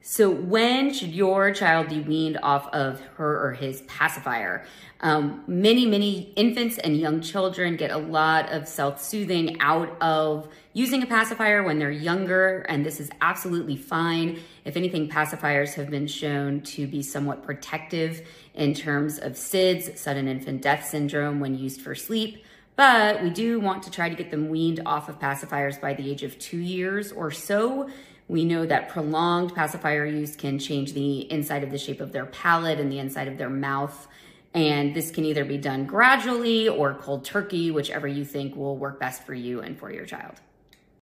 So when should your child be weaned off of her or his pacifier? Um, many, many infants and young children get a lot of self-soothing out of using a pacifier when they're younger, and this is absolutely fine. If anything, pacifiers have been shown to be somewhat protective in terms of SIDS, sudden infant death syndrome, when used for sleep. But we do want to try to get them weaned off of pacifiers by the age of two years or so we know that prolonged pacifier use can change the inside of the shape of their palate and the inside of their mouth. And this can either be done gradually or cold turkey, whichever you think will work best for you and for your child.